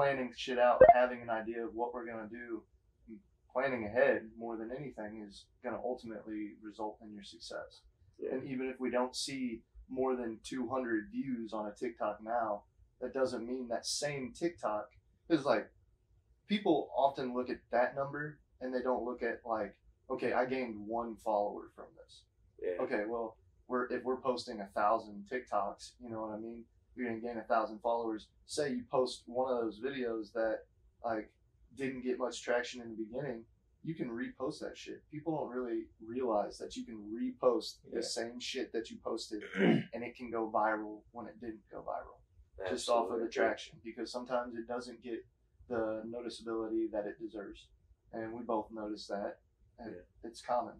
planning shit out, having an idea of what we're gonna do, planning ahead more than anything is gonna ultimately result in your success. Yeah. And even if we don't see more than 200 views on a TikTok now, that doesn't mean that same TikTok is like people often look at that number and they don't look at like, okay, I gained one follower from this. Yeah. Okay, well, we're if we're posting a thousand TikToks, you know what I mean? You're gonna gain a thousand followers. Say you post one of those videos that like didn't get much traction in the beginning, you can repost that shit. People don't really realize that you can repost Yeah. the same shit that you posted and it can go viral when it didn't go viral. Just off of the traction. Because sometimes it doesn't get the noticeability that it deserves. And we both notice that. And Yeah. it's common.